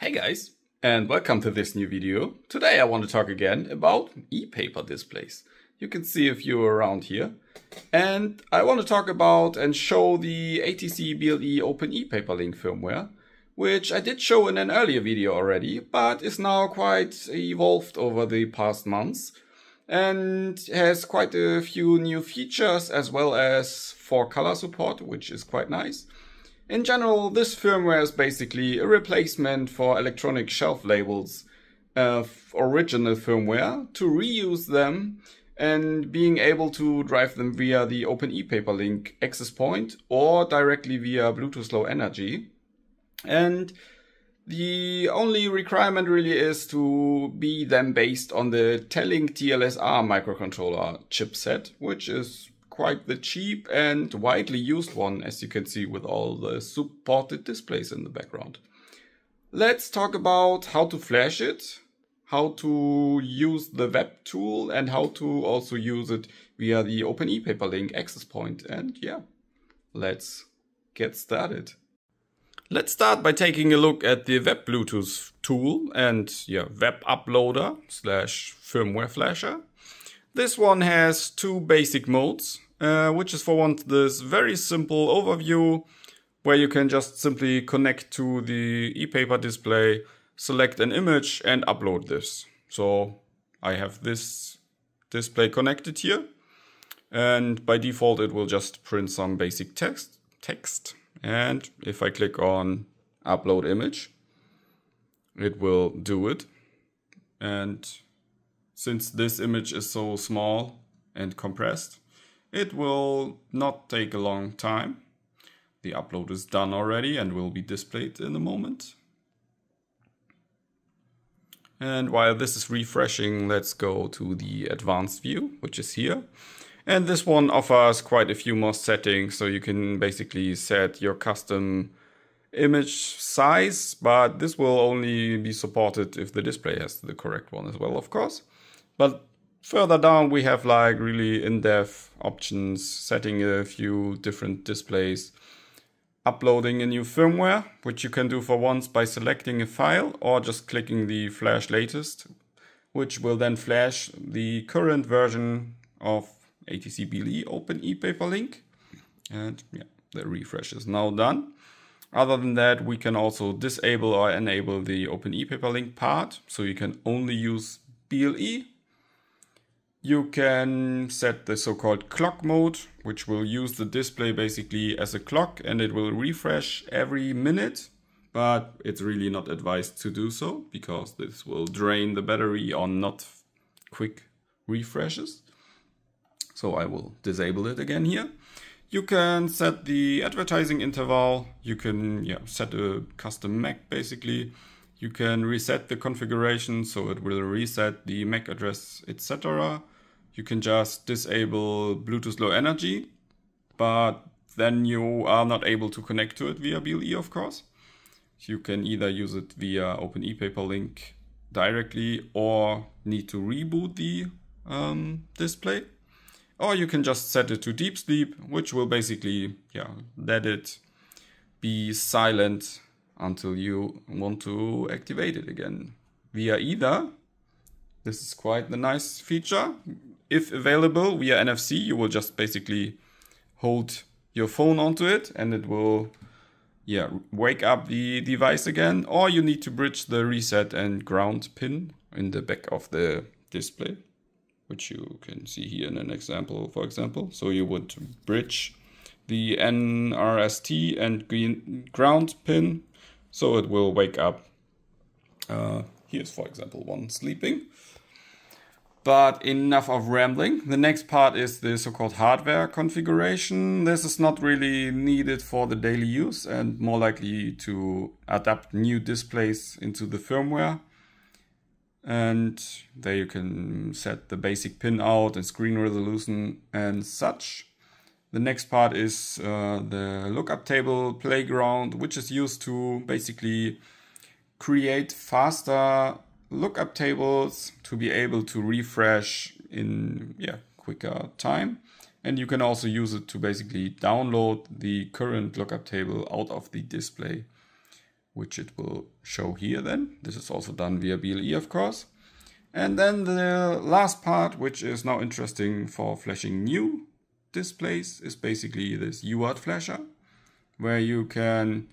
Hey guys, and welcome to this new video. Today I want to talk again about e-paper displays. You can see a few around here. And I want to talk about and show the ATC BLE Open e-paper link firmware, which I did show in an earlier video already, but is now quite evolved over the past months and has quite a few new features as well as 4-color support, which is quite nice. In general, this firmware is basically a replacement for electronic shelf labels uh, of original firmware to reuse them and being able to drive them via the Open ePaper Link access point or directly via Bluetooth Low Energy. And the only requirement really is to be then based on the Telink TLSR microcontroller chipset, which is quite the cheap and widely used one, as you can see with all the supported displays in the background. Let's talk about how to flash it, how to use the web tool, and how to also use it via the Open ePaper Link access point. And yeah, let's get started. Let's start by taking a look at the web Bluetooth tool and yeah, web uploader slash firmware flasher. This one has two basic modes, uh, which is for one this very simple overview where you can just simply connect to the e-paper display, select an image and upload this. So I have this display connected here and by default it will just print some basic text text and if I click on upload image it will do it and since this image is so small and compressed it will not take a long time. The upload is done already and will be displayed in a moment. And while this is refreshing, let's go to the advanced view, which is here. And this one offers quite a few more settings, so you can basically set your custom image size, but this will only be supported if the display has the correct one as well, of course. But Further down, we have like really in-depth options, setting a few different displays, uploading a new firmware, which you can do for once by selecting a file or just clicking the flash latest, which will then flash the current version of ATC BLE Open ePaper Link. And yeah, the refresh is now done. Other than that, we can also disable or enable the Open ePaper Link part. So you can only use BLE you can set the so-called clock mode, which will use the display basically as a clock and it will refresh every minute. But it's really not advised to do so because this will drain the battery on not quick refreshes. So I will disable it again here. You can set the advertising interval. You can yeah, set a custom MAC basically. You can reset the configuration so it will reset the MAC address, etc. You can just disable Bluetooth Low Energy, but then you are not able to connect to it via BLE, of course. You can either use it via Open ePaper Link directly or need to reboot the um, display. Or you can just set it to deep sleep, which will basically yeah, let it be silent until you want to activate it again via either. This is quite a nice feature. If available via NFC, you will just basically hold your phone onto it and it will yeah, wake up the device again. Or you need to bridge the reset and ground pin in the back of the display, which you can see here in an example, for example. So you would bridge the NRST and ground pin so it will wake up. Uh, here's, for example, one sleeping. But enough of rambling. The next part is the so-called hardware configuration. This is not really needed for the daily use and more likely to adapt new displays into the firmware. And there you can set the basic pin out and screen resolution and such. The next part is uh, the lookup table playground, which is used to basically create faster lookup tables to be able to refresh in yeah quicker time and you can also use it to basically download the current lookup table out of the display which it will show here then. This is also done via BLE, of course. And then the last part, which is now interesting for flashing new displays, is basically this UART flasher, where you can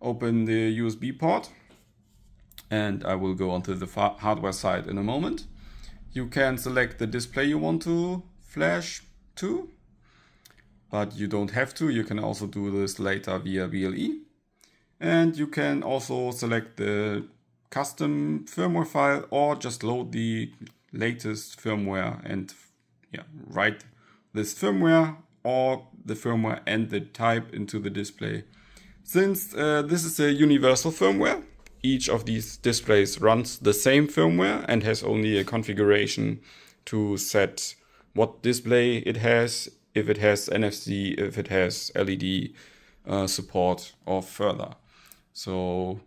open the USB port. And I will go onto the hardware side in a moment. You can select the display you want to flash to, but you don't have to. You can also do this later via BLE. And you can also select the custom firmware file or just load the latest firmware and yeah, write this firmware or the firmware and the type into the display. Since uh, this is a universal firmware, each of these displays runs the same firmware and has only a configuration to set what display it has, if it has NFC, if it has LED uh, support or further. So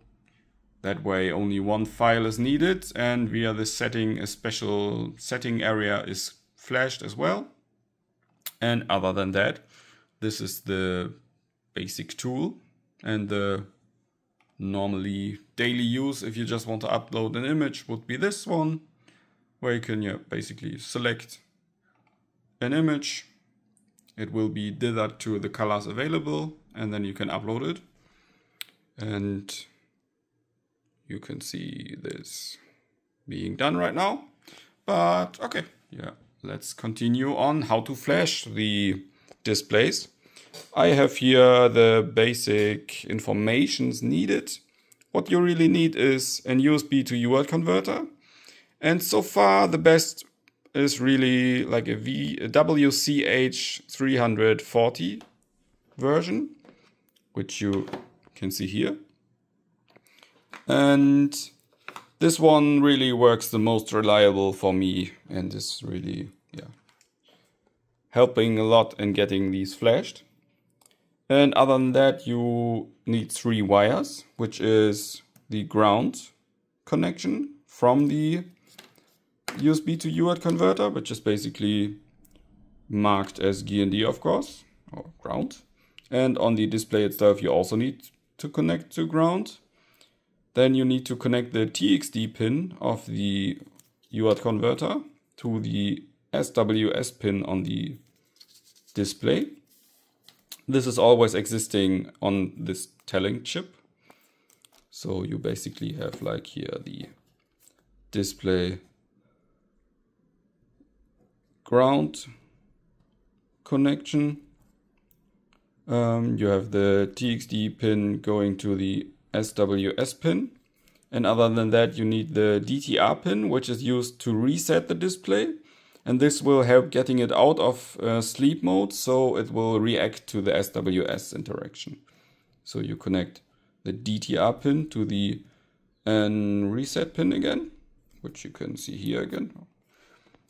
that way only one file is needed and via this setting a special setting area is flashed as well. And other than that, this is the basic tool and the normally daily use. If you just want to upload an image would be this one where you can yeah, basically select an image. It will be dithered to the colors available and then you can upload it and you can see this being done right now. But okay, yeah, let's continue on how to flash the displays. I have here the basic informations needed. What you really need is an USB to UART converter. And so far the best is really like a, v, a WCH340 version, which you can see here. And this one really works the most reliable for me and is really, yeah, helping a lot in getting these flashed. And other than that, you need three wires, which is the ground connection from the USB to UART converter, which is basically marked as GND, of course, or ground. And on the display itself, you also need to connect to ground. Then you need to connect the TXD pin of the UART converter to the SWS pin on the display. This is always existing on this Telink chip. So you basically have like here the display ground connection. Um, you have the TXD pin going to the SWS pin. And other than that, you need the DTR pin, which is used to reset the display. And this will help getting it out of uh, sleep mode, so it will react to the SWS interaction. So you connect the DTR pin to the N reset pin again, which you can see here again.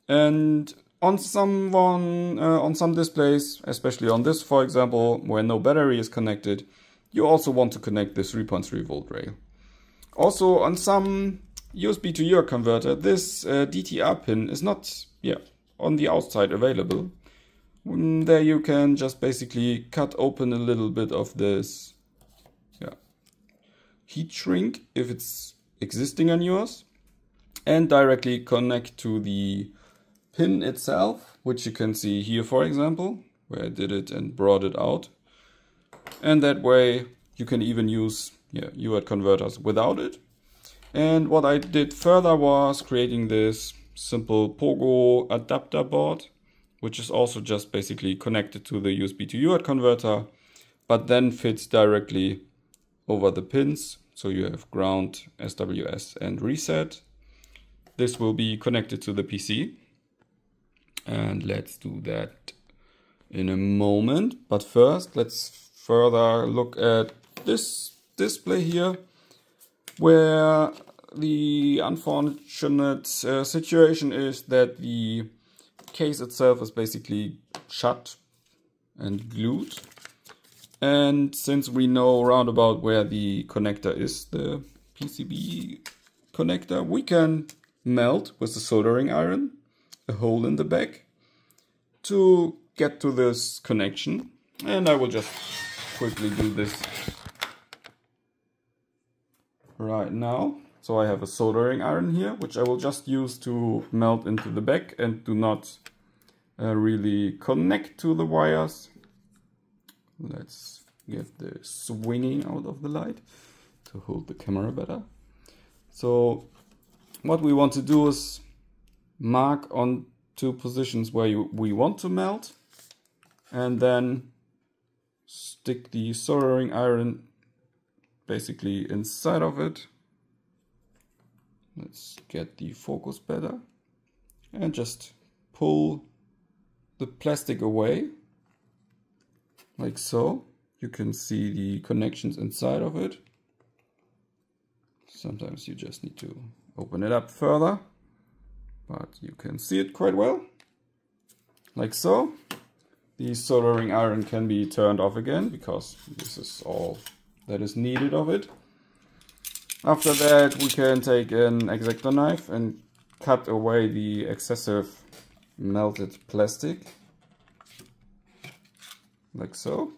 And on someone, uh, on some displays, especially on this, for example, where no battery is connected, you also want to connect the 3.3 volt rail. Also on some USB to UART converter, this uh, DTR pin is not yeah, on the outside available. Mm, there you can just basically cut open a little bit of this yeah, heat shrink if it's existing on yours and directly connect to the pin itself, which you can see here for example, where I did it and brought it out. And that way you can even use yeah, UART converters without it. And what I did further was creating this simple Pogo adapter board, which is also just basically connected to the USB to UART converter, but then fits directly over the pins. So you have ground, SWS and reset. This will be connected to the PC. And let's do that in a moment. But first, let's further look at this display here where the unfortunate uh, situation is that the case itself is basically shut and glued and since we know roundabout where the connector is the PCB connector we can melt with the soldering iron a hole in the back to get to this connection and I will just quickly do this. right now. So I have a soldering iron here, which I will just use to melt into the back and do not uh, really connect to the wires. Let's get the swinging out of the light to hold the camera better. So what we want to do is mark on two positions where you, we want to melt and then stick the soldering iron basically inside of it. Let's get the focus better and just pull the plastic away like so. You can see the connections inside of it. Sometimes you just need to open it up further, but you can see it quite well, like so. The soldering iron can be turned off again because this is all that is needed of it. After that we can take an X-Acto knife and cut away the excessive melted plastic like so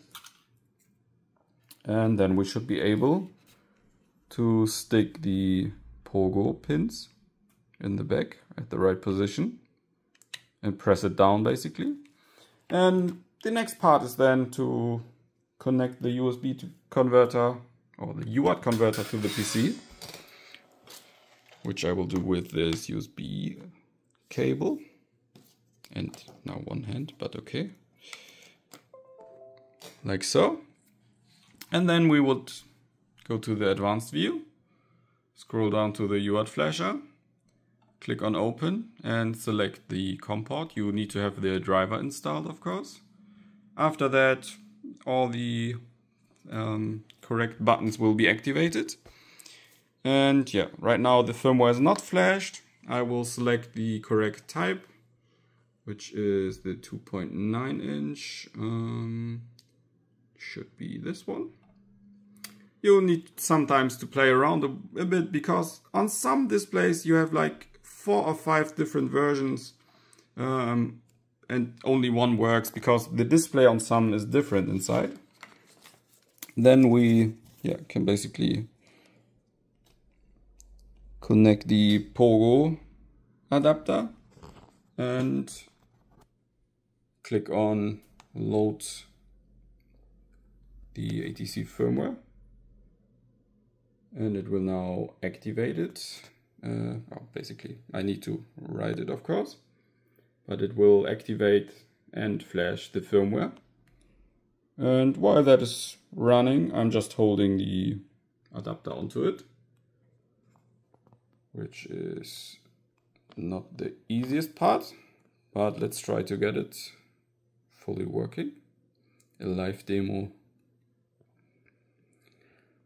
and then we should be able to stick the pogo pins in the back at the right position and press it down basically. And the next part is then to connect the USB to converter or the UART converter to the PC which I will do with this USB cable. And now one hand but okay. Like so. And then we would go to the advanced view, scroll down to the UART flasher, click on open and select the COM port. You need to have the driver installed, of course. After that, all the um, correct buttons will be activated. And yeah, right now the firmware is not flashed. I will select the correct type, which is the 2.9 inch. Um, should be this one you'll need sometimes to play around a, a, bit because on some displays you have like four or five different versions um, and only one works because the display on some is different inside. Then we yeah can basically connect the Pogo adapter and click on load the ATC firmware and it will now activate it. Uh, well, basically, I need to write it, of course, but it will activate and flash the firmware. And while that is running, I'm just holding the adapter onto it, which is not the easiest part, but let's try to get it fully working. A live demo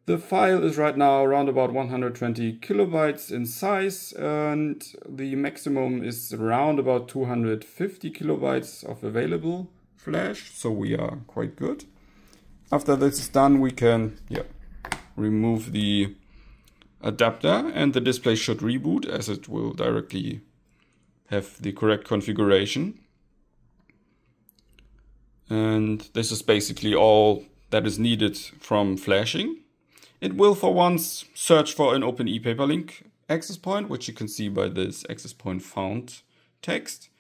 the file is right now around about 120 kilobytes in size and the maximum is around about 250 kilobytes of available flash, so we are quite good. After this is done, we can yeah, remove the adapter and the display should reboot as it will directly have the correct configuration. And this is basically all that is needed from flashing. It will for once search for an open ePaperLink access point, which you can see by this access point found text.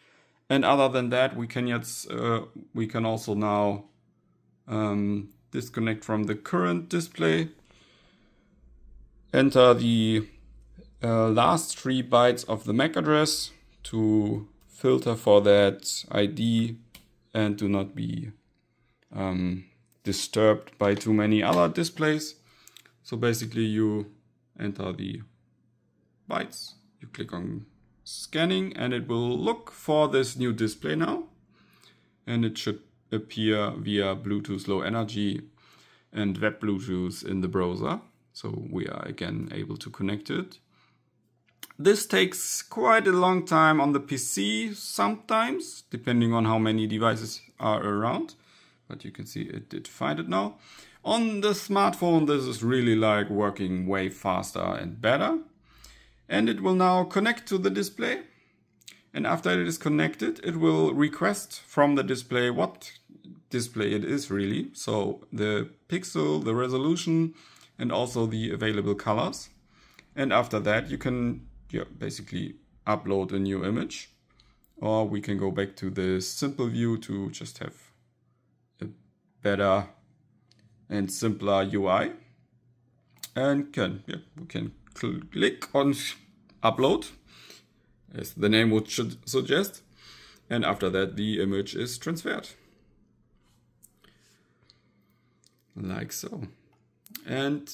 And other than that, we can yet, uh, we can also now um, disconnect from the current display, enter the uh, last three bytes of the MAC address to filter for that ID and do not be um, disturbed by too many other displays. So basically you enter the bytes, you click on scanning and it will look for this new display now. And it should appear via Bluetooth Low Energy and Web Bluetooth in the browser. So we are again able to connect it. This takes quite a long time on the PC sometimes, depending on how many devices are around. But you can see it did find it now. On the smartphone, this is really like working way faster and better. And it will now connect to the display. And after it is connected, it will request from the display what display it is really. So the pixel, the resolution, and also the available colors. And after that, you can yeah, basically upload a new image. Or we can go back to the simple view to just have a better and simpler UI. And can yeah, we can click on upload, as the name would should suggest. And after that, the image is transferred. Like so. And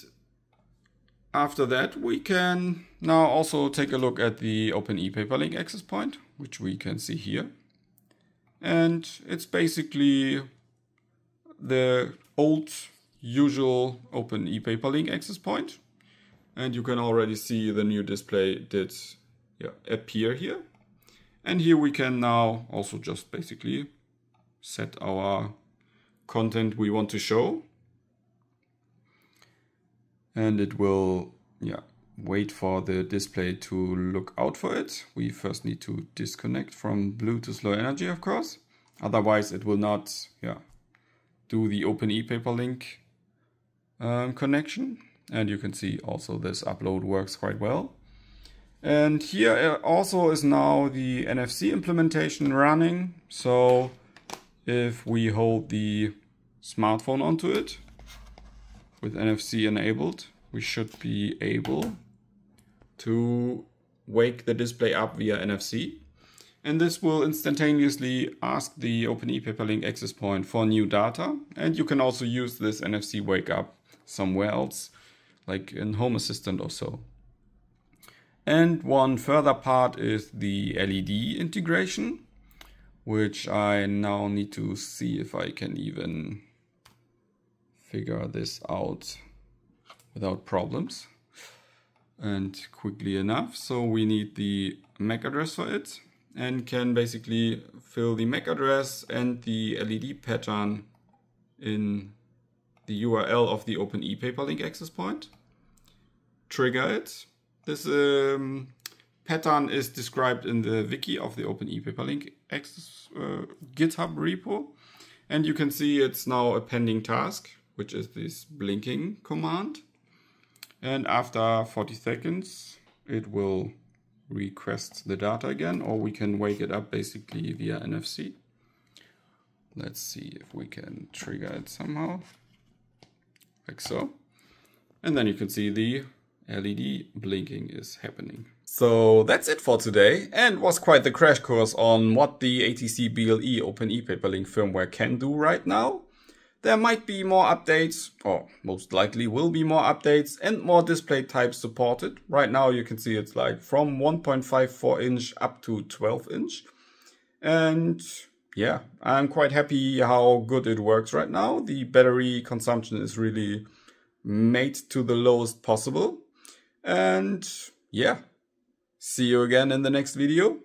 after that, we can now also take a look at the OpenEpaperLink access point, which we can see here. And it's basically the old usual OpenEpaperLink access point. And you can already see the new display did yeah, appear here. And here we can now also just basically set our content we want to show and it will yeah wait for the display to look out for it. We first need to disconnect from Bluetooth Low Energy, of course. Otherwise, it will not yeah do the OpenEpaperLink um, connection. And you can see also this upload works quite well. And here uh, also is now the NFC implementation running. So if we hold the smartphone onto it, with NFC enabled, we should be able to wake the display up via NFC. And this will instantaneously ask the OpenEpaperLink access point for new data. And you can also use this NFC wake up somewhere else, like in Home Assistant or so. And one further part is the LED integration, which I now need to see if I can even figure this out without problems and quickly enough. So we need the MAC address for it and can basically fill the MAC address and the LED pattern in the URL of the OpenEpaperLink access point. Trigger it. This um, pattern is described in the wiki of the OpenEpaperLink access, uh, GitHub repo. And you can see it's now a pending task which is this blinking command. And after 40 seconds, it will request the data again, or we can wake it up basically via NFC. Let's see if we can trigger it somehow, like so. And then you can see the LED blinking is happening. So that's it for today and was quite the crash course on what the ATC BLE OpenEpaperLink firmware can do right now. There might be more updates, or most likely will be more updates and more display types supported. Right now you can see it's like from 1.54 inch up to 12 inch. And yeah, I'm quite happy how good it works right now. The battery consumption is really made to the lowest possible. And yeah, see you again in the next video.